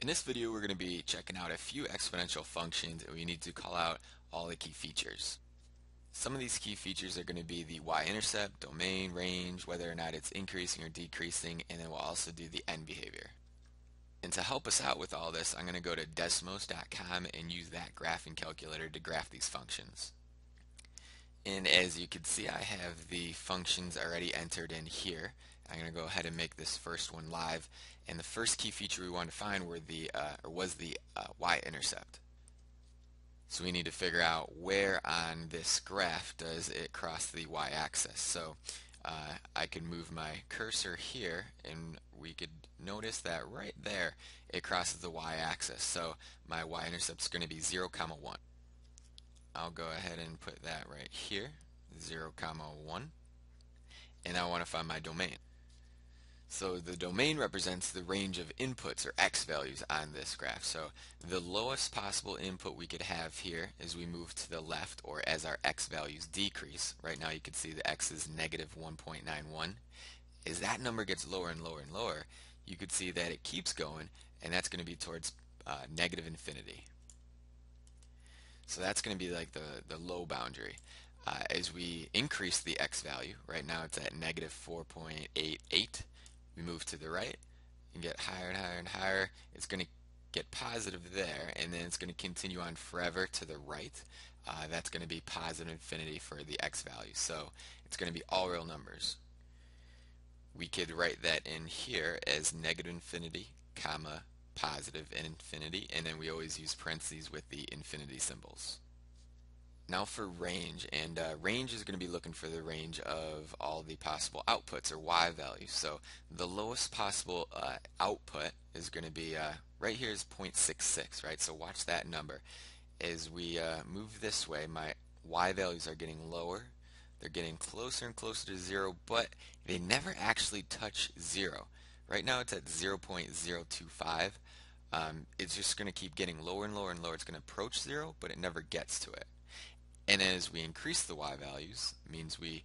In this video we're going to be checking out a few exponential functions and we need to call out all the key features. Some of these key features are going to be the y-intercept, domain, range, whether or not it's increasing or decreasing, and then we'll also do the end behavior. And to help us out with all this, I'm going to go to desmos.com and use that graphing calculator to graph these functions. And as you can see, I have the functions already entered in here. I'm going to go ahead and make this first one live. And the first key feature we wanted to find were the, uh, or was the uh, y-intercept. So we need to figure out where on this graph does it cross the y-axis. So uh, I can move my cursor here and we could notice that right there it crosses the y-axis. So my y-intercept is going to be 0, comma 1. I'll go ahead and put that right here, 0, comma 1. And I want to find my domain. So the domain represents the range of inputs or x values on this graph. So the lowest possible input we could have here as we move to the left or as our x values decrease. Right now you can see the x is negative 1.91. As that number gets lower and lower and lower, you could see that it keeps going and that's going to be towards uh, negative infinity. So that's going to be like the, the low boundary. Uh, as we increase the x value, right now it's at negative 4.88, we move to the right and get higher and higher and higher. It's going to get positive there and then it's going to continue on forever to the right. Uh, that's going to be positive infinity for the x value. So it's going to be all real numbers. We could write that in here as negative infinity, comma, positive infinity, and then we always use parentheses with the infinity symbols. Now for range, and uh, range is going to be looking for the range of all the possible outputs or y values. So the lowest possible uh, output is going to be, uh, right here is 0.66, right? So watch that number. As we uh, move this way, my y values are getting lower. They're getting closer and closer to zero, but they never actually touch zero. Right now it's at 0.025. Um, it's just going to keep getting lower and lower and lower. It's going to approach zero, but it never gets to it. And as we increase the y values, means we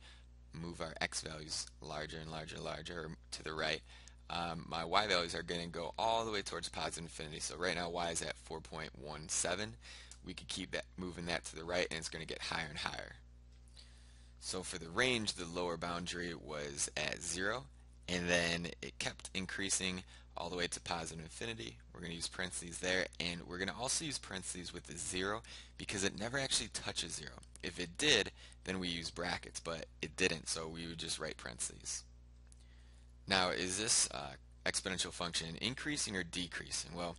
move our x values larger and larger and larger to the right, um, my y values are going to go all the way towards positive infinity. So right now y is at 4.17. We could keep that moving that to the right and it's going to get higher and higher. So for the range, the lower boundary was at 0 and then it kept increasing all the way to positive infinity. We're going to use parentheses there, and we're going to also use parentheses with the zero because it never actually touches zero. If it did, then we use brackets, but it didn't, so we would just write parentheses. Now, is this uh, exponential function increasing or decreasing? Well,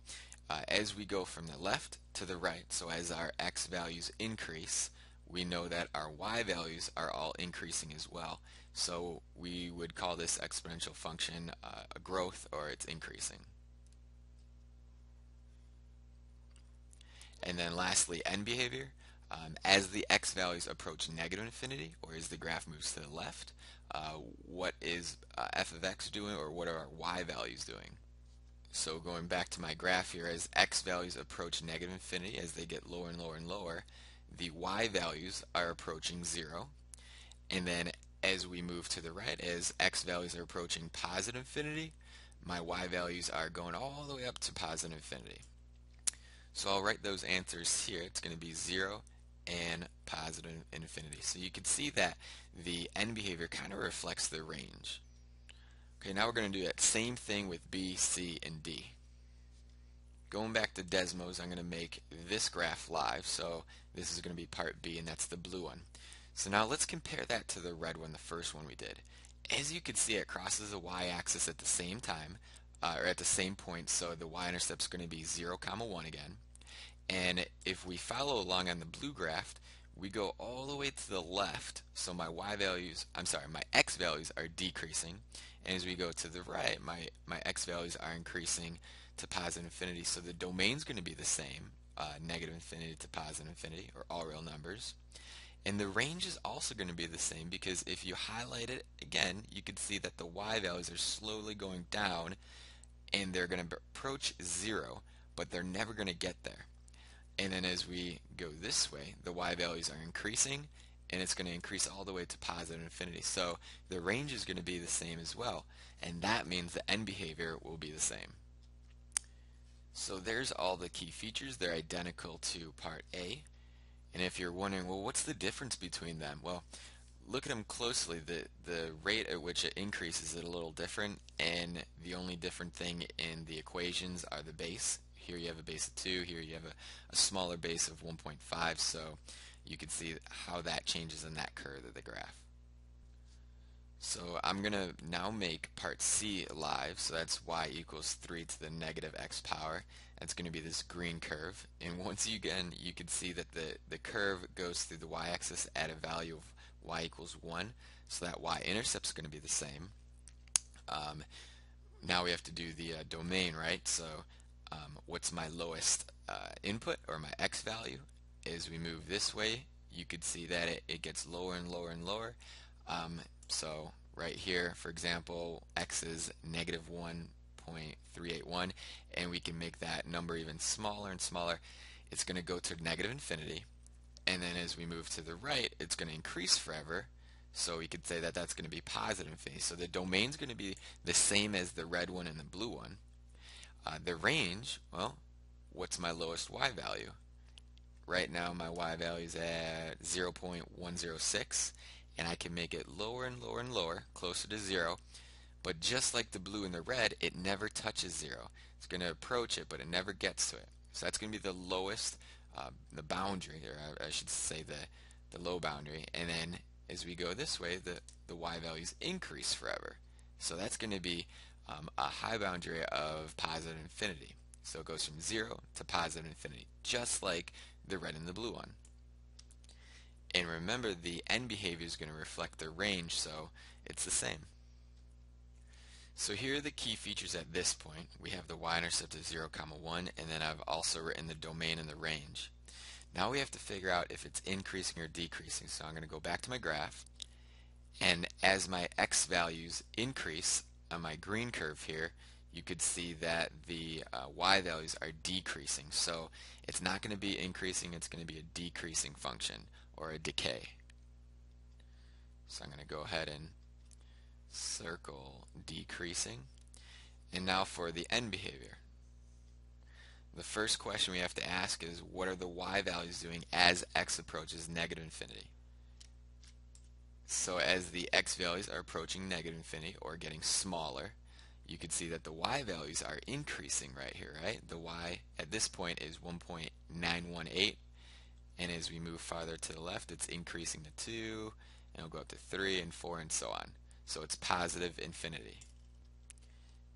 uh, as we go from the left to the right, so as our x values increase, we know that our y values are all increasing as well. So we would call this exponential function uh, a growth or it's increasing. And then lastly, end behavior. Um, as the x values approach negative infinity, or as the graph moves to the left, uh, what is uh, f of x doing, or what are our y values doing? So going back to my graph here, as x values approach negative infinity, as they get lower and lower and lower, the y values are approaching zero. And then as we move to the right, as x values are approaching positive infinity, my y values are going all the way up to positive infinity. So I'll write those answers here. It's going to be 0 and positive infinity. So you can see that the end behavior kind of reflects the range. Okay, now we're going to do that same thing with B, C, and D. Going back to Desmos, I'm going to make this graph live. So this is going to be part B, and that's the blue one. So now let's compare that to the red one, the first one we did. As you can see, it crosses the y-axis at the same time, uh, or at the same point, so the y-intercept is going to be 0, comma 1 again. And if we follow along on the blue graph, we go all the way to the left, so my y values, I'm sorry, my x values are decreasing. And as we go to the right, my, my x values are increasing to positive infinity. So the domain is going to be the same, uh, negative infinity to positive infinity, or all real numbers. And the range is also going to be the same because if you highlight it again, you can see that the y values are slowly going down and they're going to approach zero, but they're never going to get there. And then as we go this way, the y values are increasing and it's going to increase all the way to positive infinity. So the range is going to be the same as well. And that means the end behavior will be the same. So there's all the key features. They're identical to part A. And if you're wondering, well, what's the difference between them? Well, look at them closely. The, the rate at which it increases is a little different, and the only different thing in the equations are the base. Here you have a base of 2, here you have a, a smaller base of 1.5, so you can see how that changes in that curve of the graph. So I'm going to now make part C live, so that's y equals 3 to the negative x power. That's going to be this green curve. And once again, you can see that the, the curve goes through the y-axis at a value of y equals 1, so that y-intercept is going to be the same. Um, now we have to do the uh, domain, right? So um, what's my lowest uh, input, or my x value? As we move this way, you could see that it, it gets lower and lower and lower. Um, so right here, for example, x is negative 1.381, and we can make that number even smaller and smaller. It's going to go to negative infinity, and then as we move to the right, it's going to increase forever. So we could say that that's going to be positive infinity. So the domain is going to be the same as the red one and the blue one. Uh, the range, well, what's my lowest y value? Right now my y value is at 0.106 and I can make it lower and lower and lower, closer to zero. But just like the blue and the red, it never touches zero. It's going to approach it, but it never gets to it. So that's going to be the lowest, uh, the boundary, or I should say the, the low boundary. And then as we go this way, the, the y values increase forever. So that's going to be um, a high boundary of positive infinity. So it goes from 0 to positive infinity, just like the red and the blue one. And remember, the end behavior is going to reflect the range, so it's the same. So here are the key features at this point. We have the y-intercept of 0, comma 1, and then I've also written the domain and the range. Now we have to figure out if it's increasing or decreasing. So I'm going to go back to my graph, and as my x values increase on my green curve here, you could see that the uh, y values are decreasing. So it's not going to be increasing, it's going to be a decreasing function or a decay. So I'm going to go ahead and circle decreasing. And now for the end behavior. The first question we have to ask is what are the y values doing as x approaches negative infinity? So as the x values are approaching negative infinity or getting smaller, you can see that the y values are increasing right here, right? The y at this point is 1.918 and as we move farther to the left it's increasing to 2 and it'll go up to 3 and 4 and so on. So it's positive infinity.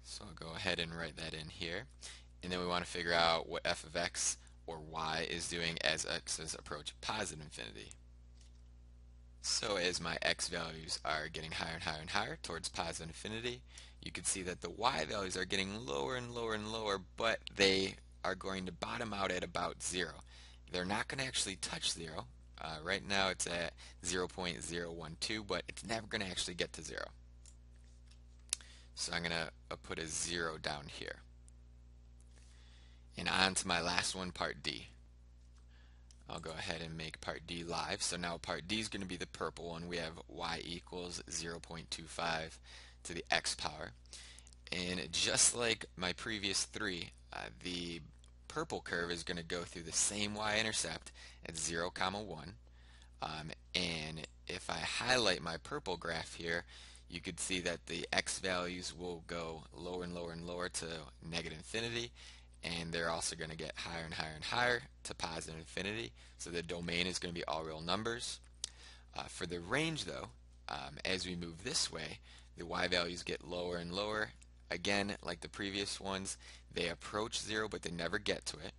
So I'll go ahead and write that in here. And then we want to figure out what f of x or y is doing as x's approach positive infinity. So as my x values are getting higher and higher and higher towards positive infinity, you can see that the y values are getting lower and lower and lower, but they are going to bottom out at about zero. They're not going to actually touch zero. Uh, right now it's at 0.012, but it's never going to actually get to zero. So I'm going to uh, put a zero down here. And on to my last one, part D. I'll go ahead and make part D live. So now part D is going to be the purple one. We have y equals 0.25 to the x power. And just like my previous three, uh, the purple curve is going to go through the same y-intercept at 0 comma 1 um, and if I highlight my purple graph here you could see that the x values will go lower and lower and lower to negative infinity and they're also going to get higher and higher and higher to positive infinity so the domain is going to be all real numbers uh, for the range though um, as we move this way the y values get lower and lower Again, like the previous ones, they approach zero, but they never get to it.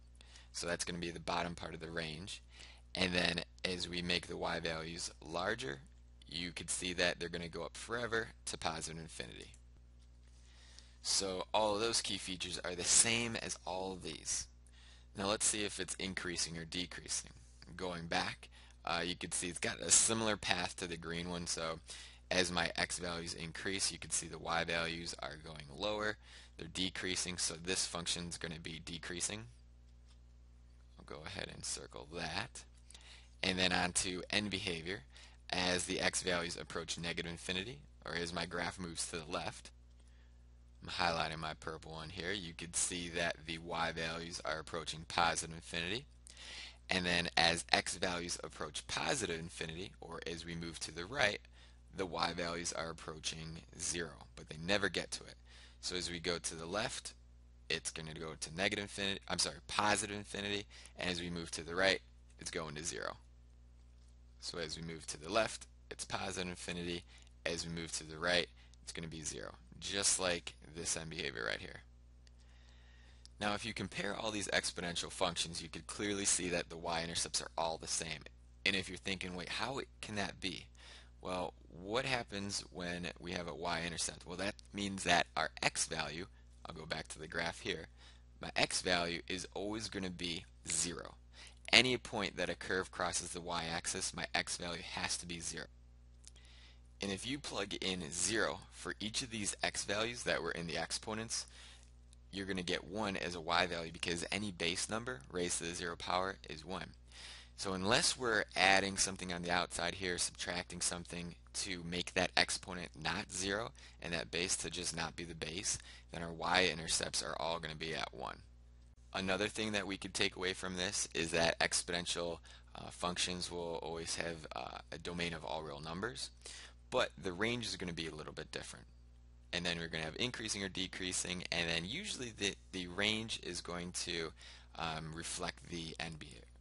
So that's going to be the bottom part of the range. And then as we make the y values larger, you could see that they're going to go up forever to positive infinity. So all of those key features are the same as all of these. Now let's see if it's increasing or decreasing. Going back, uh, you can see it's got a similar path to the green one. So as my x values increase, you can see the y values are going lower. They're decreasing, so this function is going to be decreasing. I'll go ahead and circle that. And then on to end behavior. As the x values approach negative infinity, or as my graph moves to the left, I'm highlighting my purple one here. You could see that the y values are approaching positive infinity. And then as x values approach positive infinity, or as we move to the right, the y values are approaching zero, but they never get to it. So as we go to the left, it's going to go to negative infinity, I'm sorry, positive infinity, and as we move to the right, it's going to zero. So as we move to the left, it's positive infinity. As we move to the right, it's going to be zero, just like this end behavior right here. Now if you compare all these exponential functions, you could clearly see that the y-intercepts are all the same. And if you're thinking, wait, how can that be? Well, what happens when we have a y-intercept? Well, that means that our x value, I'll go back to the graph here, my x value is always going to be 0. Any point that a curve crosses the y-axis, my x value has to be 0. And if you plug in 0 for each of these x values that were in the exponents, you're going to get 1 as a y value because any base number raised to the 0 power is 1. So unless we're adding something on the outside here, subtracting something to make that exponent not 0 and that base to just not be the base, then our y-intercepts are all going to be at 1. Another thing that we could take away from this is that exponential uh, functions will always have uh, a domain of all real numbers, but the range is going to be a little bit different and then we're going to have increasing or decreasing and then usually the, the range is going to um, reflect the end behavior.